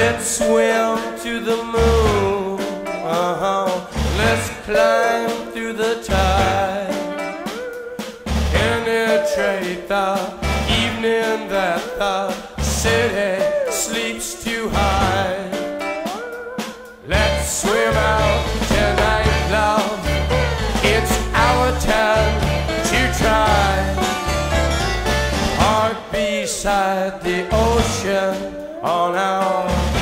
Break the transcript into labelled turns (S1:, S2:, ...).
S1: Let's swim to the moon. Uh-huh. Let's climb through the tide. Penetrate the evening that the city sleeps too high. Let's swim out tonight, love. It's our time to try. Heart beside the ocean on our moonlight